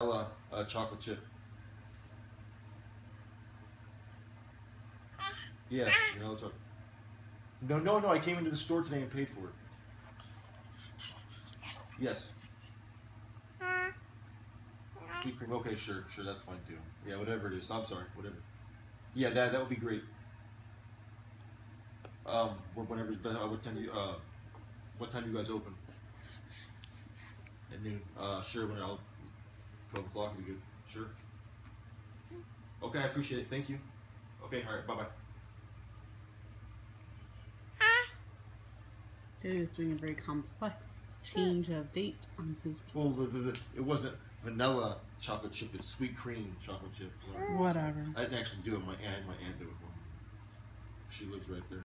vanilla uh, chocolate chip. Yeah, vanilla chocolate. No, no, no. I came into the store today and paid for it. Yes. Sweet cream. Okay, sure, sure. That's fine too. Yeah, whatever it is. I'm sorry. Whatever. Yeah, that that would be great. Um, wh- whenever's better. Uh, what time you uh, what time do you guys open? At noon. Uh, sure. When I'll twelve o'clock would be good. Sure. Okay, I appreciate it. Thank you. Okay, all right. Bye bye. Daddy was doing a very complex change of date on his. Well, the, the, the, it wasn't vanilla chocolate chip. It's sweet cream chocolate chip. Sorry. Whatever. I didn't actually do it. My aunt, my aunt do it for me. She lives right there.